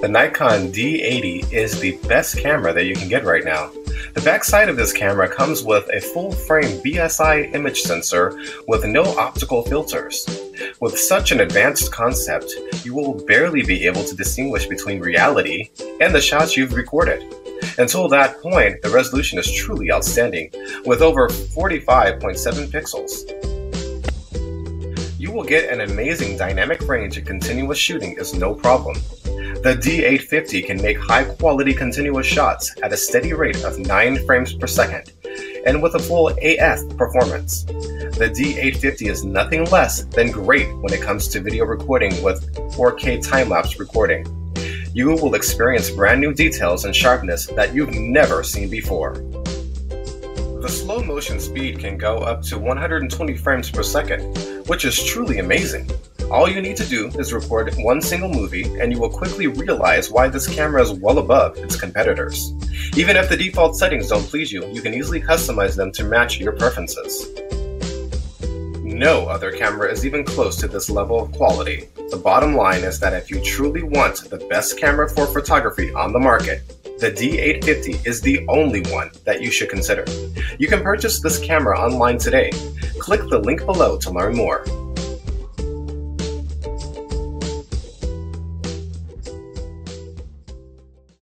The Nikon D850 is the best camera that you can get right now. The backside of this camera comes with a full frame BSI image sensor with no optical filters. With such an advanced concept, you will barely be able to distinguish between reality and the shots you've recorded. Until that point, the resolution is truly outstanding, with over 45.7 pixels. You will get an amazing dynamic range and continuous shooting is no problem. The D850 can make high quality continuous shots at a steady rate of 9 frames per second, and with a full AF performance. The D850 is nothing less than great when it comes to video recording with 4K time lapse recording. You will experience brand new details and sharpness that you've never seen before. The slow motion speed can go up to 120 frames per second, which is truly amazing. All you need to do is record one single movie, and you will quickly realize why this camera is well above its competitors. Even if the default settings don't please you, you can easily customize them to match your preferences. No other camera is even close to this level of quality. The bottom line is that if you truly want the best camera for photography on the market, the D850 is the only one that you should consider. You can purchase this camera online today. Click the link below to learn more.